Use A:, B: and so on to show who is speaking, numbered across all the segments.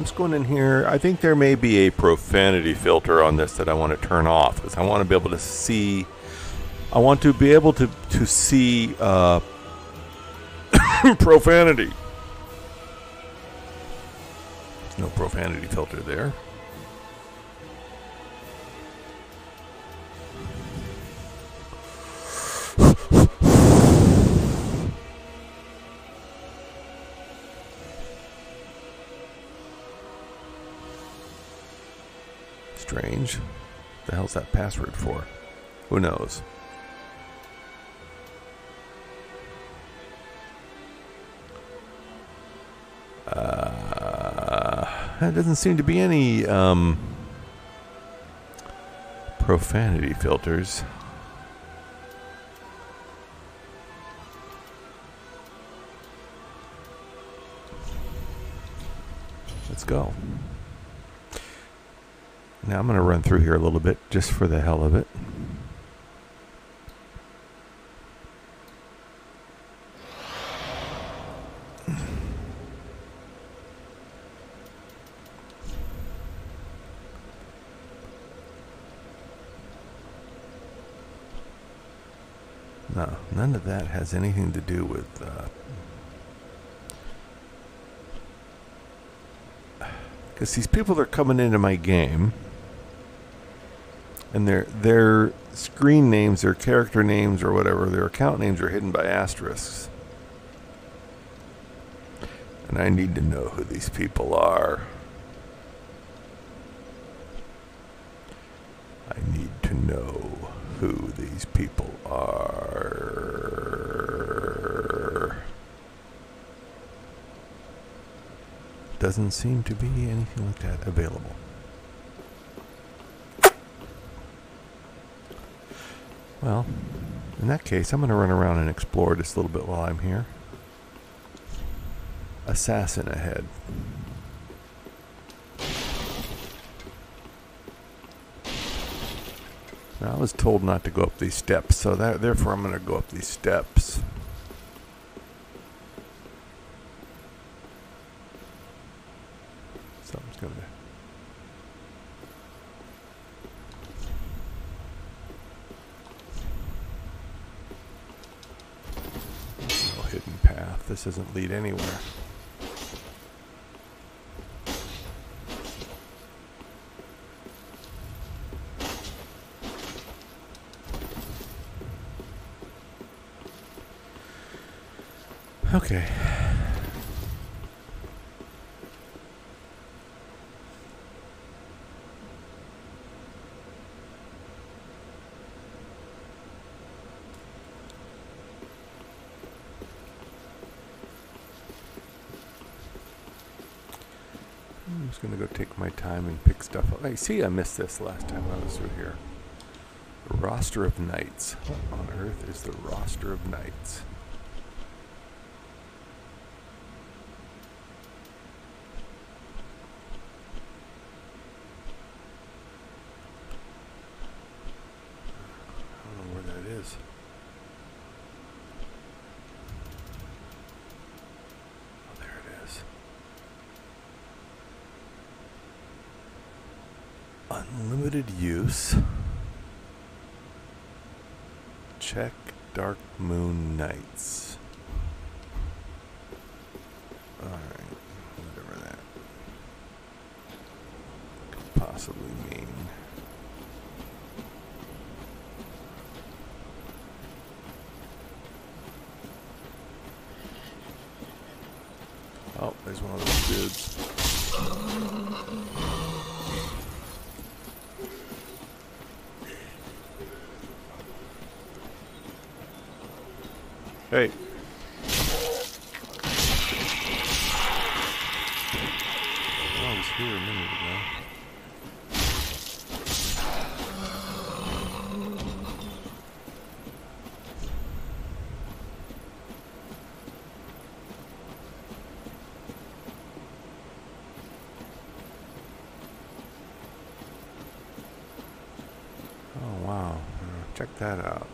A: I'm just going in here. I think there may be a profanity filter on this that I want to turn off because I want to be able to see. I want to be able to to see uh, profanity. There's no profanity filter there. Strange. The hell's that password for? Who knows? Uh, there doesn't seem to be any um, profanity filters. Let's go. Now I'm going to run through here a little bit just for the hell of it. No, none of that has anything to do with. Because uh, these people are coming into my game, and their their screen names, their character names, or whatever, their account names are hidden by asterisks. And I need to know who these people are. I need to know who these people are. Doesn't seem to be anything like that available. Well, in that case, I'm going to run around and explore just a little bit while I'm here. Assassin ahead. Now, I was told not to go up these steps, so that, therefore I'm going to go up these steps. Something's going to... No hidden path. This doesn't lead anywhere. Okay. I'm just gonna go take my time and pick stuff up. I see I missed this last time I was through here. The roster of knights. On earth is the roster of knights? I don't know where that is. Oh, there it is. Unlimited. Check Dark Moon Nights. Alright, whatever that could possibly mean. Oh, there's one of those dudes. Hey. Oh, I was here a minute ago. Oh, wow. Uh, Check that out.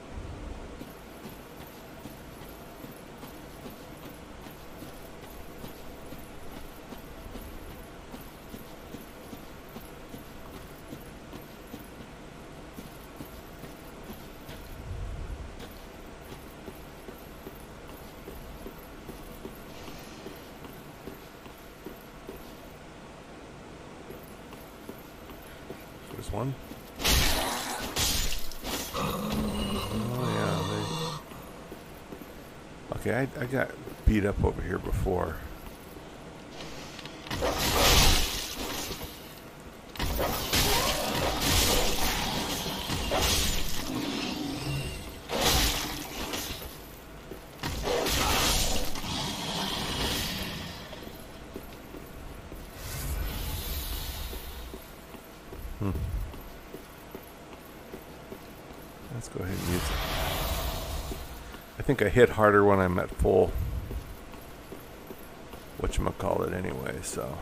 A: There's one. Oh yeah. They... Okay, I, I got beat up over here before. Think I hit harder when I'm at full whatchamacallit anyway, so.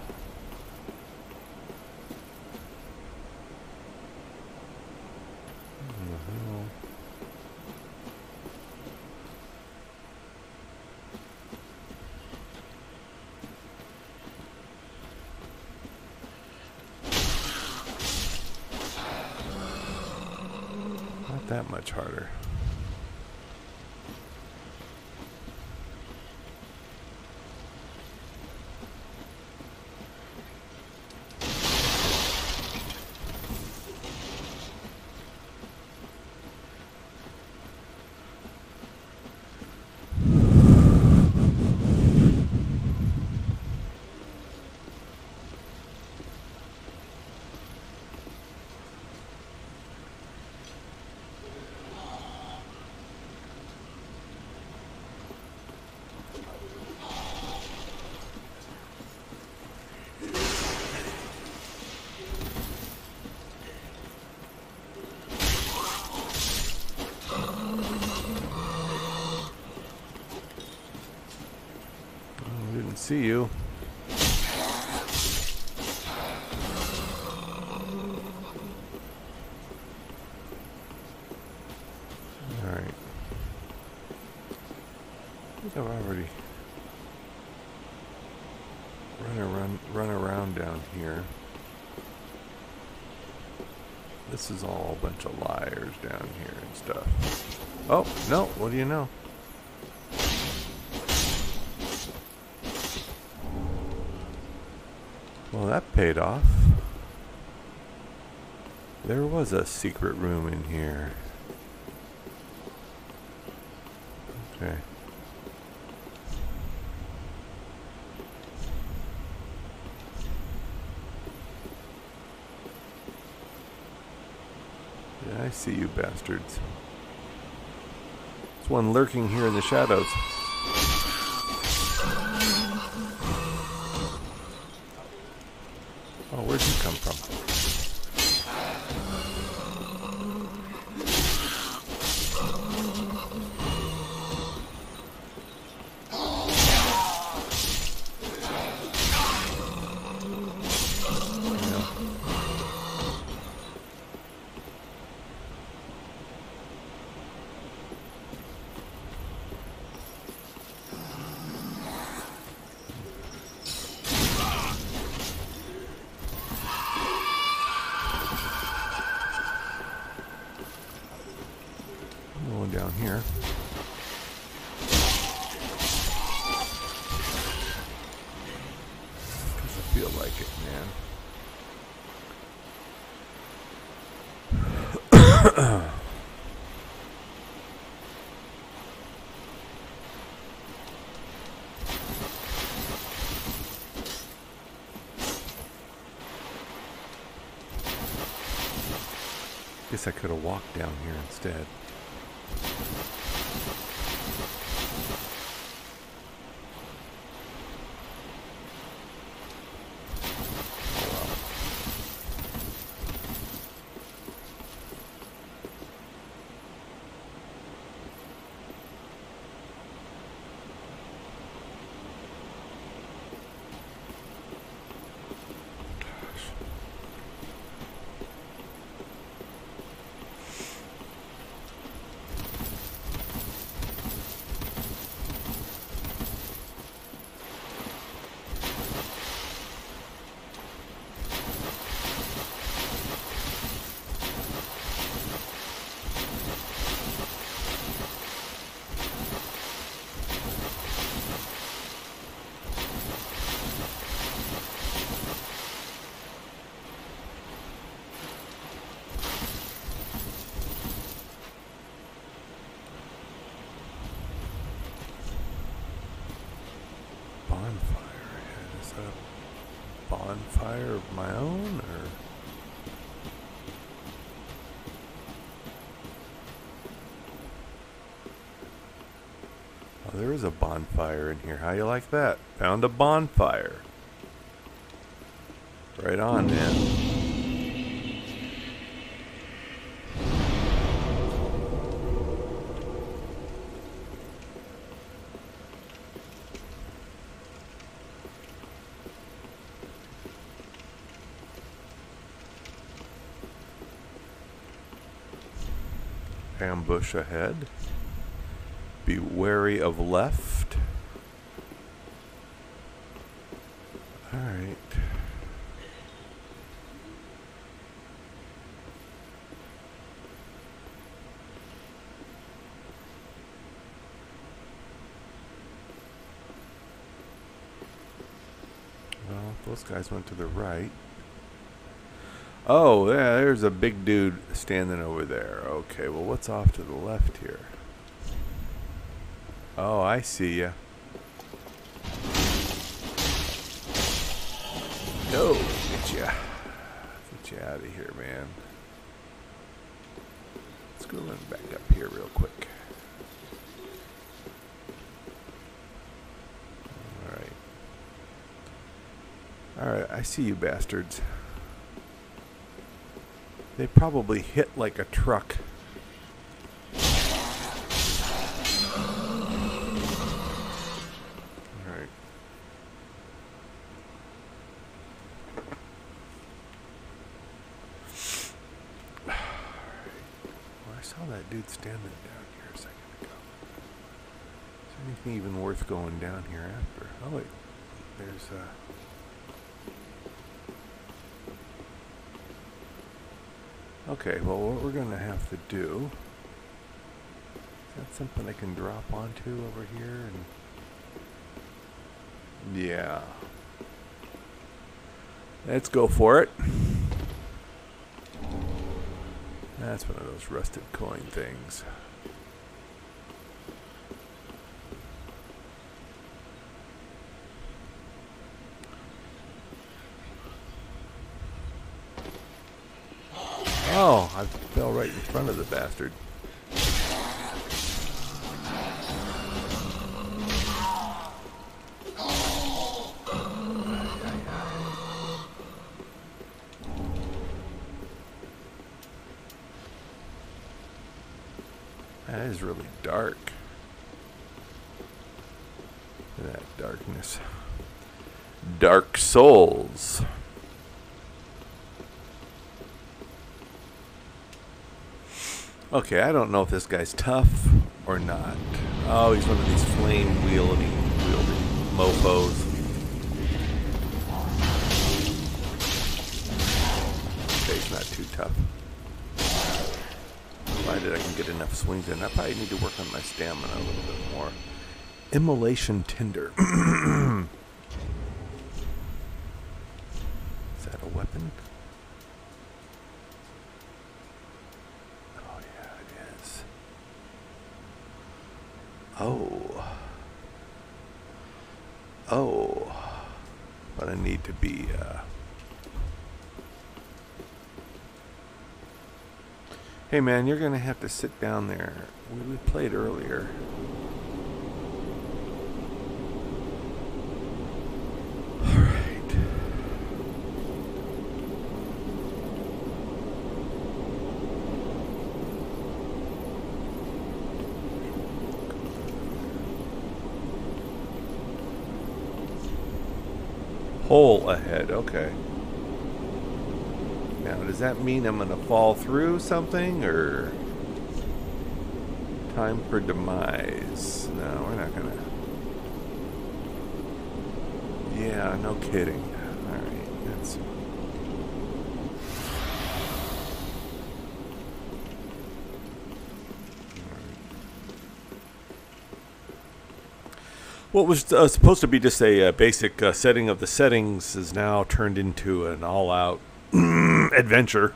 A: Not that much harder. See you. Alright. I I've already run around, run around down here. This is all a bunch of liars down here and stuff. Oh, no, what do you know? Well, that paid off. There was a secret room in here. Okay. Yeah, I see you bastards. There's one lurking here in the shadows. Oh, where'd you come from? I could have walked down here instead. Bonfire of my own, or? Oh, there is a bonfire in here. How you like that? Found a bonfire. Right on, man. Ambush ahead. Be wary of left. Alright. Well, those guys went to the right. Oh, yeah, there's a big dude standing over there. Okay, well, what's off to the left here? Oh, I see ya. No, get ya. Get you out of here, man. Let's go run back up here real quick. Alright. Alright, I see you bastards. They probably hit like a truck. Alright. Well, I saw that dude standing down here a second ago. Is anything even worth going down here after? Oh wait, there's uh Okay, well, what we're going to have to do... Is that something I can drop onto over here? And Yeah. Let's go for it. That's one of those rusted coin things. Oh, I fell right in front of the bastard. That is really dark. that darkness. Dark Souls. Okay, I don't know if this guy's tough or not. Oh, he's one of these flame wielding, wielding mofos. Okay, he's not too tough. Provided I can get enough swings in. I probably need to work on my stamina a little bit more. Immolation Tinder. Is that a weapon? Oh. Oh. But I need to be, uh... Hey man, you're gonna have to sit down there. We, we played earlier. hole ahead. Okay. Does that mean I'm going to fall through something or time for demise? No, we're not going to. Yeah, no kidding. All right, that's What was uh, supposed to be just a uh, basic uh, setting of the settings is now turned into an all-out adventure.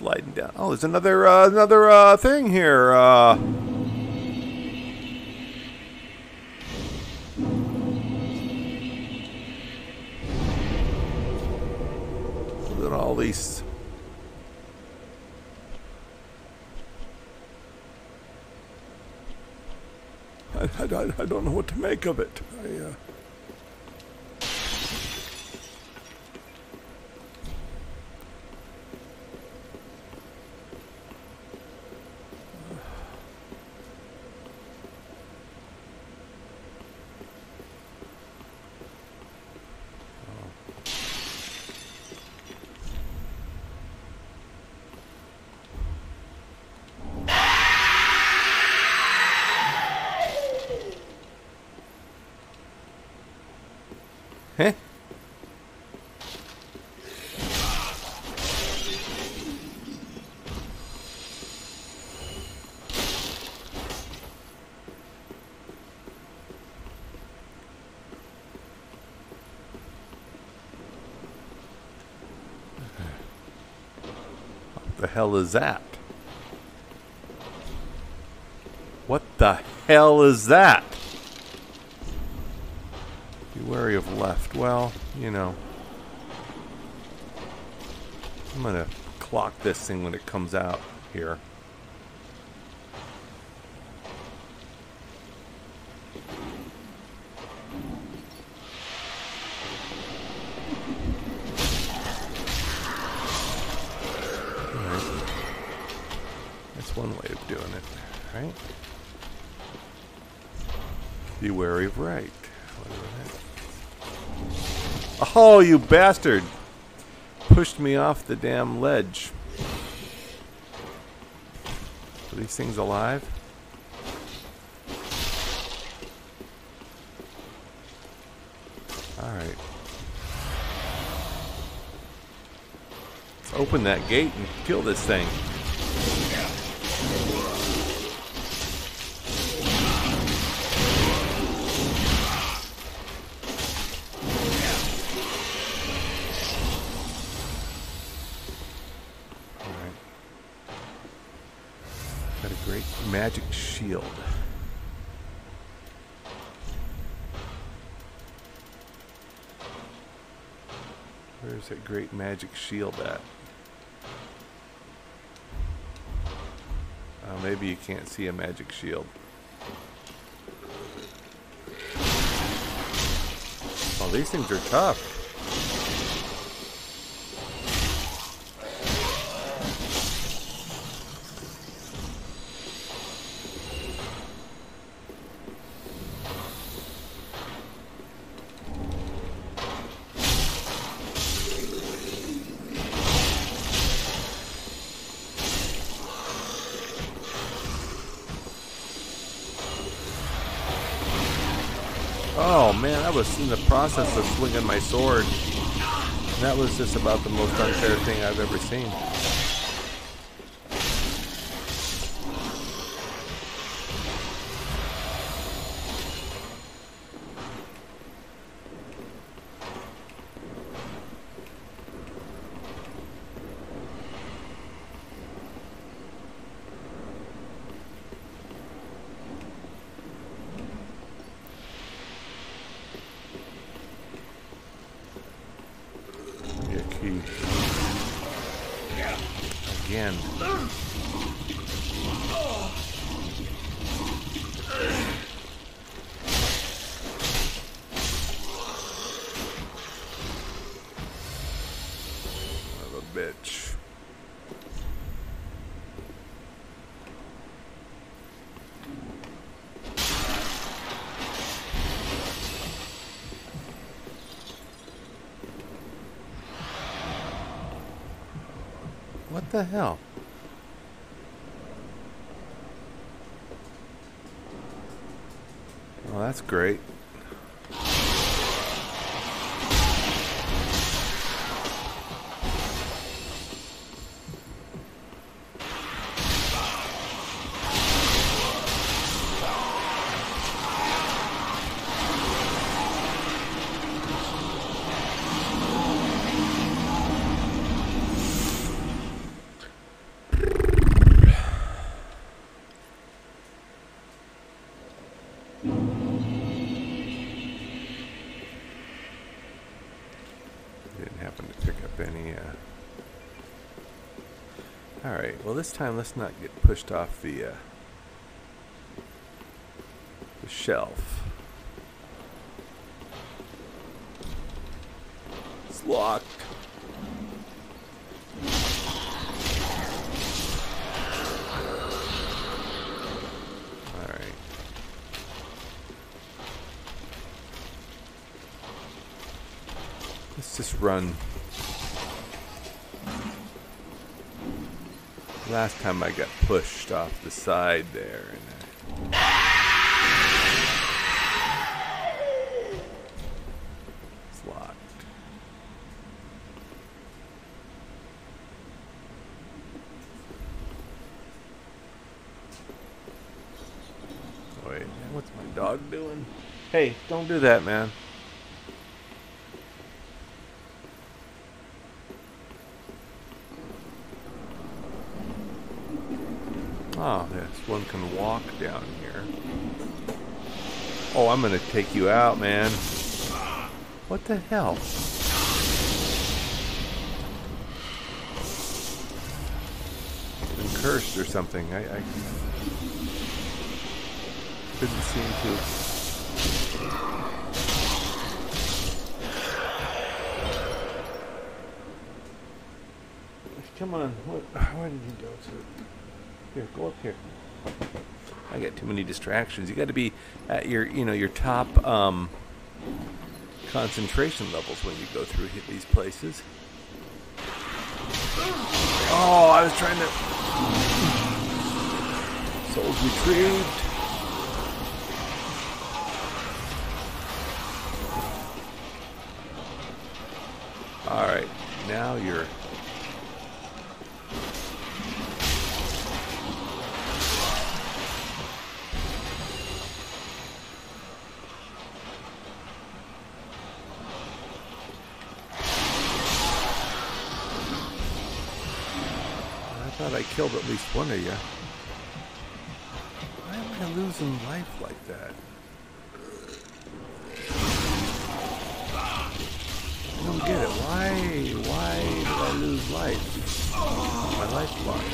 A: sliding down. Oh, there's another uh, another uh, thing here. Uh, of it. I, uh, Huh? the hell is that? What the hell is that? Be wary of left. Well, you know. I'm gonna clock this thing when it comes out here. Alright. That's one way of doing it, right? Be wary of right. Whatever that- Oh, you bastard! Pushed me off the damn ledge. Are these things alive? Alright. Let's open that gate and kill this thing. Alright. Got a great magic shield. Where's that great magic shield at? Oh, maybe you can't see a magic shield. Oh, these things are tough. Process of swinging my sword. That was just about the most unfair thing I've ever seen. Give me a key. Again. Son of a bitch. What the hell? Well, that's great. This time let's not get pushed off the, uh, the shelf. It's locked. Alright. Let's just run. Last time I got pushed off the side there and it's locked. Wait, what's my dog doing? Hey, don't do that, man. Oh, yes, one can walk down here. Oh, I'm gonna take you out, man. What the hell? Been cursed or something. I, I couldn't seem to. Come on, what, where did you go to? Here, go up here. I got too many distractions. You got to be at your, you know, your top um, concentration levels when you go through these places. Oh, I was trying to. Souls retrieved. All right, now you're. Killed at least one of you. Why am I losing life like that? I don't get it. Why? Why did I lose life? My life bar.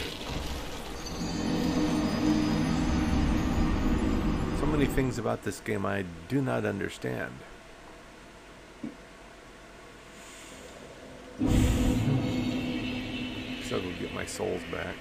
A: So many things about this game I do not understand. So I'll get my souls back.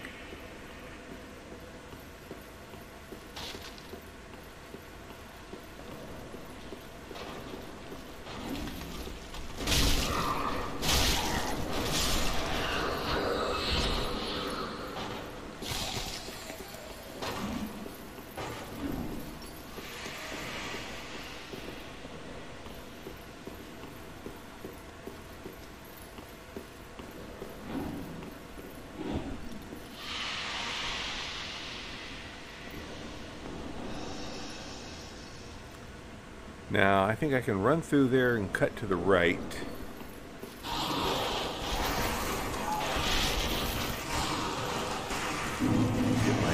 A: Now, I think I can run through there and cut to the right. Get my.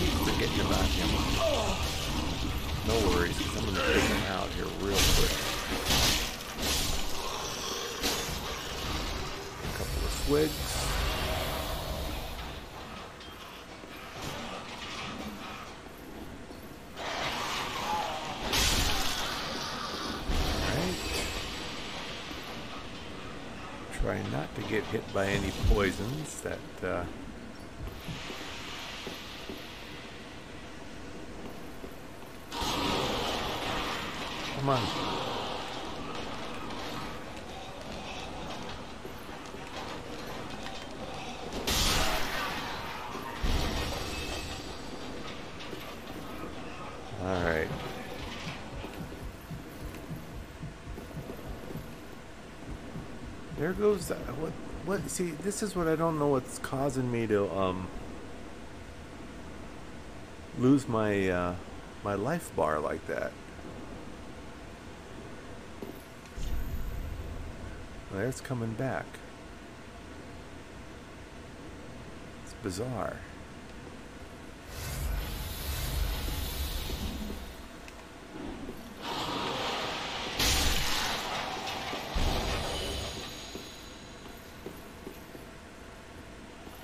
A: Keep forgetting about him. No worries, I'm gonna take him out here real quick. A couple of swigs. Alright. Try not to get hit by any poisons that uh, Come on. All right. There goes that. See, this is what I don't know. What's causing me to um lose my uh, my life bar like that? It's coming back. It's bizarre.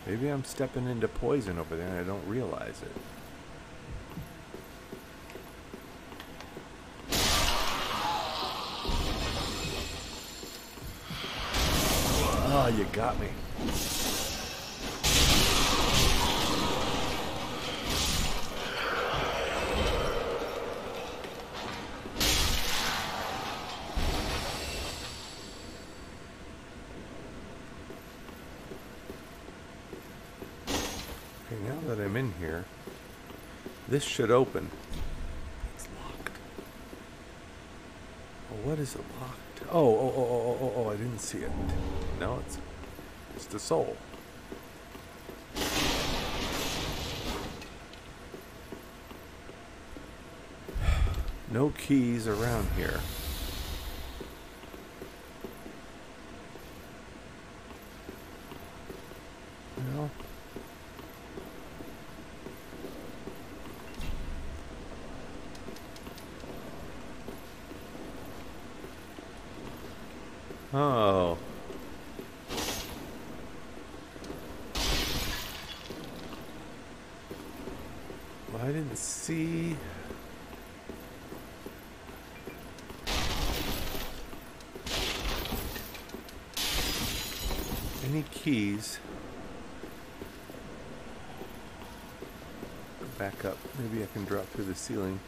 A: Maybe I'm stepping into poison over there and I don't realize it. Oh, you got me. Okay, now that I'm in here, this should open. It's locked. Oh, what is it locked? Oh, oh, oh, oh, oh, oh, oh I didn't see it. No, it's it's the soul. No keys around here. No. Oh. Well, I didn't see. Any keys? Back up. Maybe I can drop through the ceiling.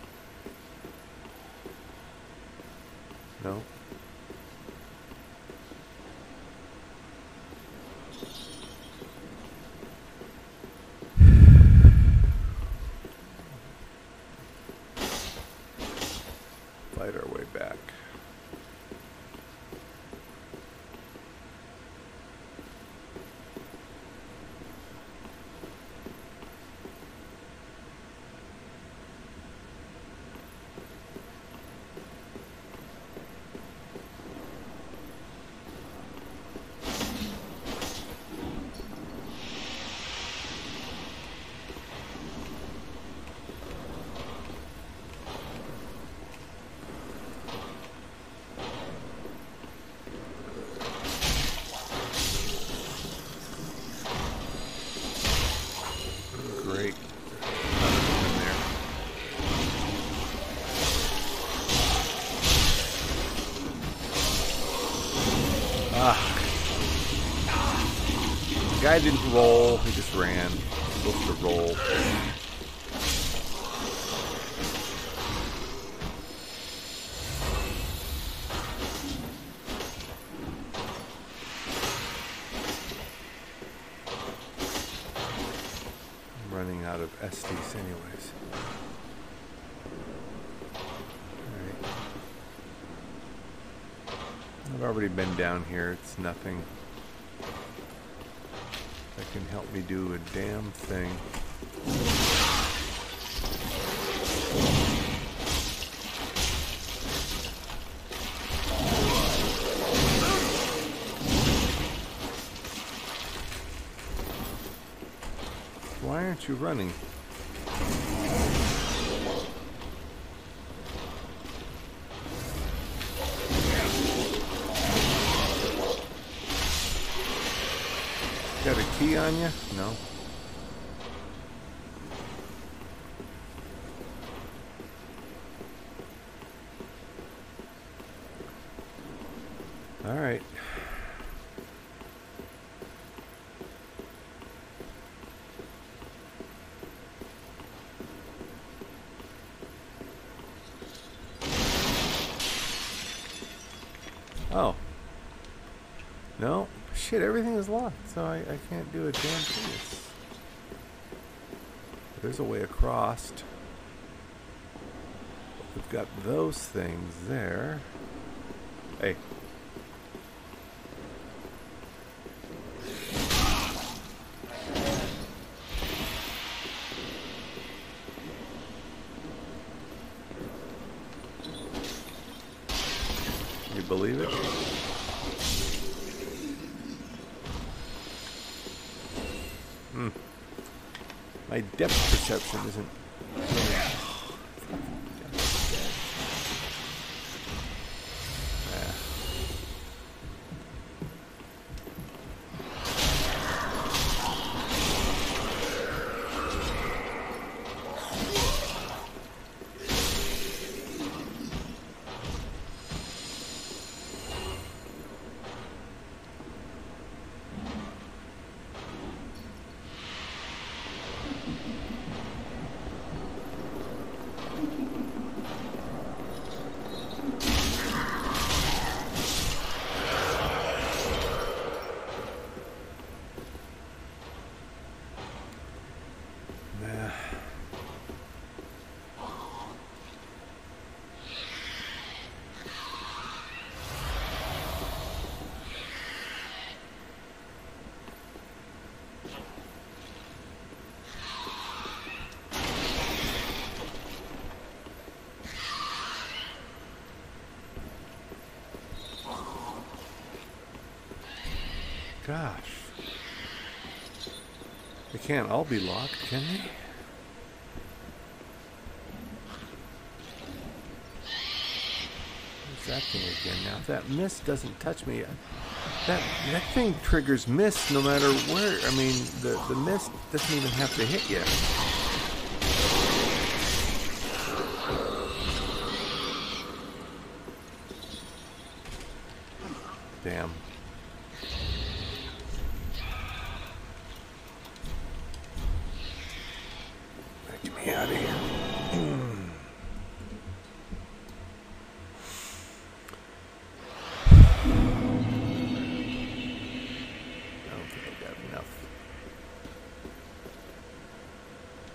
A: No. Fight our way back. Great. Nothing in there. Ah. The guy didn't roll, he just ran. Supposed to roll. I'm running out of Estus anyways. Alright. I've already been down here, it's nothing that can help me do a damn thing. Why aren't you running? On you? No. All right. Oh. Shit, everything is locked, so I, I can't do a damn thing. There's a way across. We've got those things there. Hey. You believe it? Hmm. My depth perception isn't. really- Ah. Gosh. They can't all be locked, can they? What's that thing again now? If that mist doesn't touch me, that that thing triggers mist no matter where. I mean, the, the mist doesn't even have to hit you.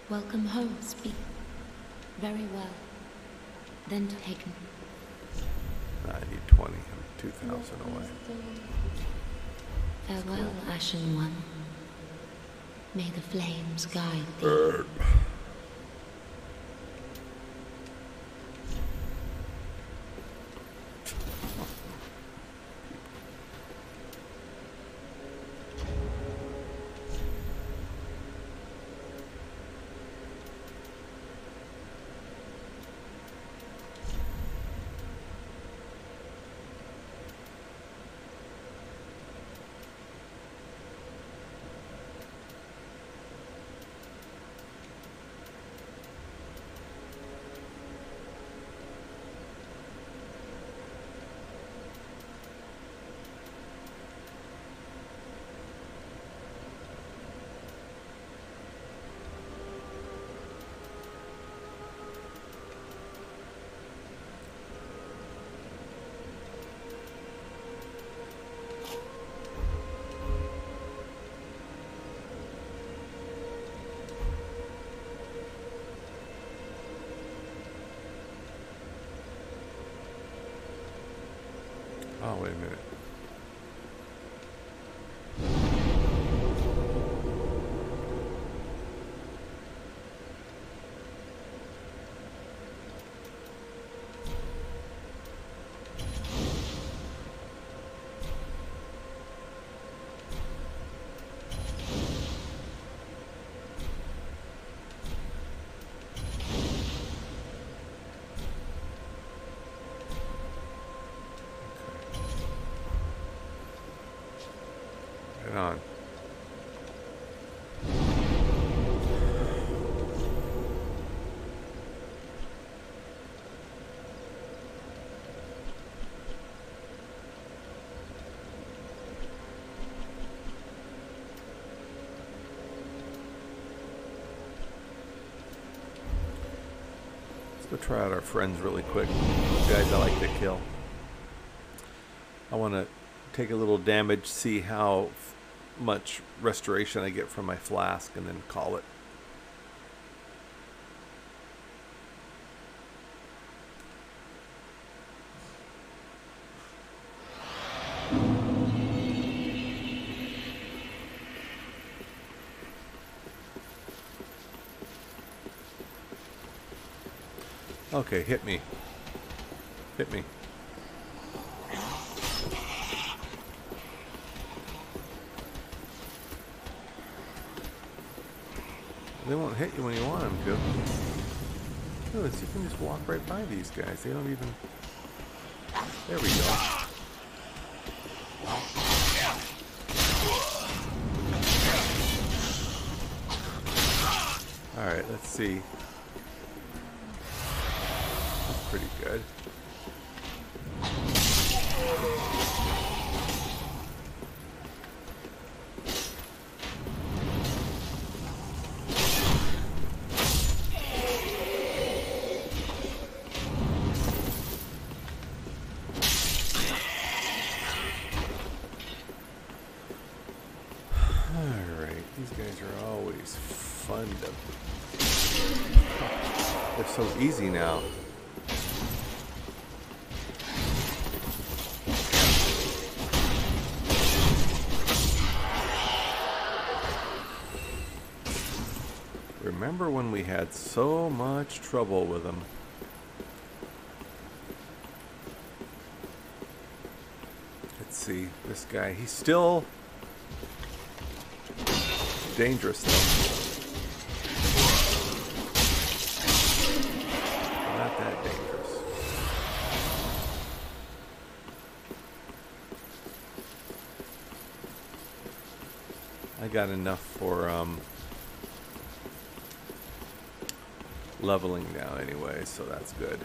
B: Welcome home, speak. Very well. Then take me.
A: I need 20. I'm 2,000 away.
B: Farewell, Ashen One. May the flames guide thee.
A: Oh, wait a minute. On. Let's go try out our friends really quick. Guys I like to kill. I want to take a little damage, see how much restoration I get from my flask, and then call it. Okay, hit me. Hit me. They won't hit you when you want them to. Notice you can just walk right by these guys. They don't even. There we go. Alright, let's see. That's pretty good. Remember when we had so much trouble with them? Let's see, this guy, he's still dangerous though. Not that dangerous. I got enough for um, leveling now anyway, so that's good.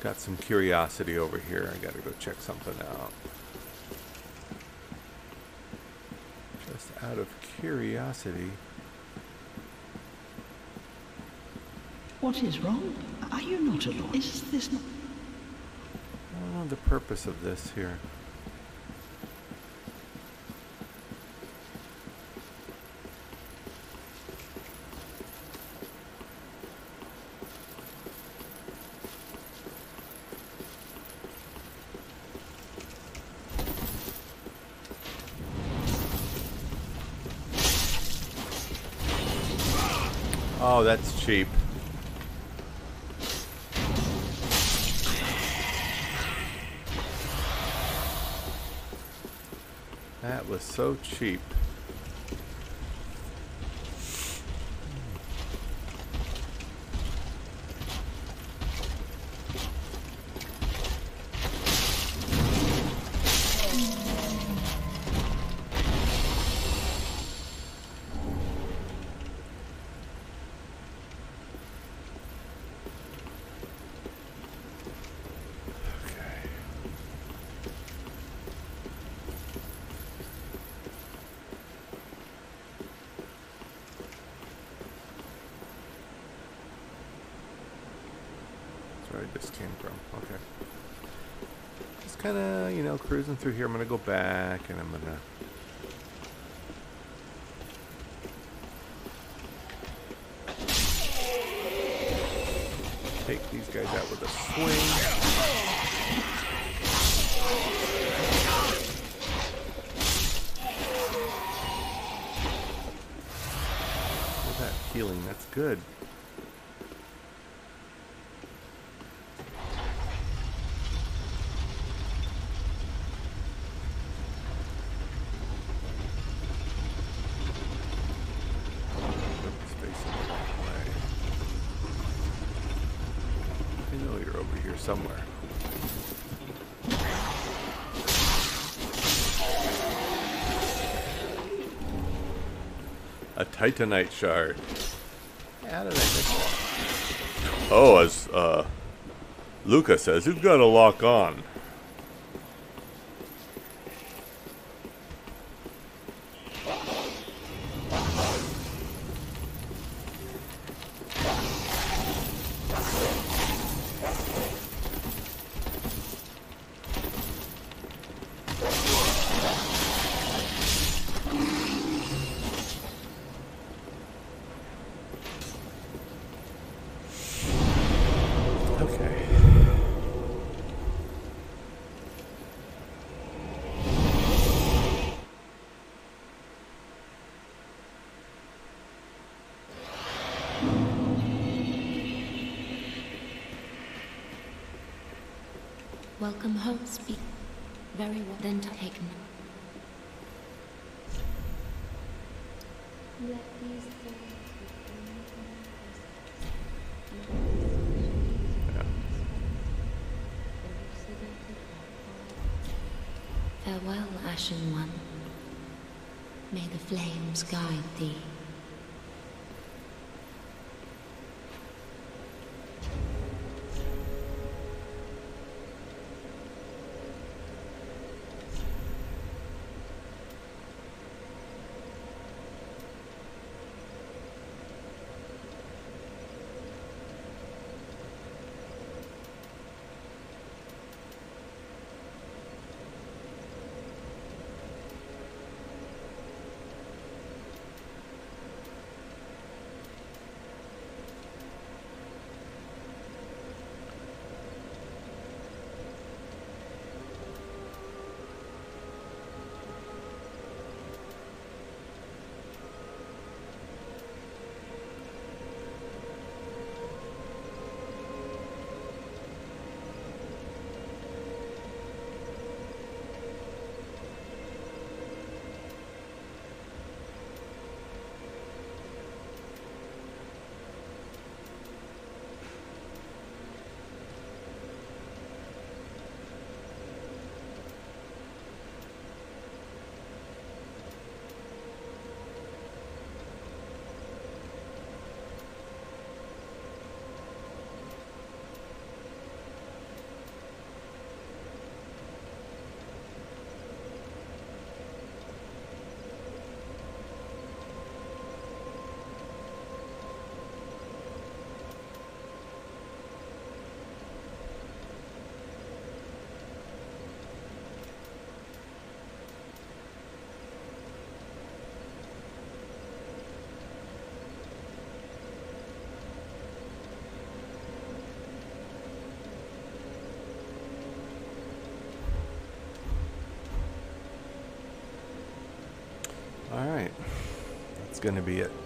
A: Got some curiosity over here. I gotta go check something out. Just out of curiosity.
C: What is wrong? Are you not alone? Is this not...
A: I don't know the purpose of this here. Oh, that's cheap. That was so cheap. Okay. That's where I just came from. Okay. Just kind of, you know, cruising through here. I'm going to go back and I'm going to. Take these guys out with a swing. Look at that healing. That's good. Oops, facing the wrong way. I know you're over here somewhere. A Titanite shard. How did I that? Oh, as uh, Luca says, you've got to lock on.
B: Welcome home, speak. Very well. Then taken.
A: Yeah.
B: Farewell, Ashen One. May the flames guide thee.
A: Going to be it.